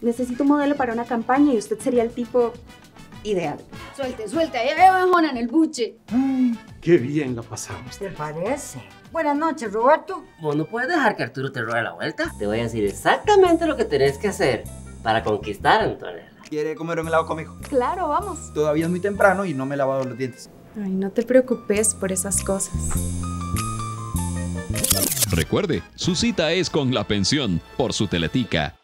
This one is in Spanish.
Necesito un modelo para una campaña y usted sería el tipo ideal. Suelte, suelte, ahí veo a en el buche. Ay, qué bien la pasamos. ¿Te parece? Buenas noches, Roberto. Vos no puedes dejar que Arturo te robe la vuelta. Te voy a decir exactamente lo que tenés que hacer para conquistar a Antonella. ¿Quiere comer un helado conmigo? Claro, vamos. Todavía es muy temprano y no me he lavado los dientes. Ay, no te preocupes por esas cosas. Recuerde, su cita es con la pensión por su teletica.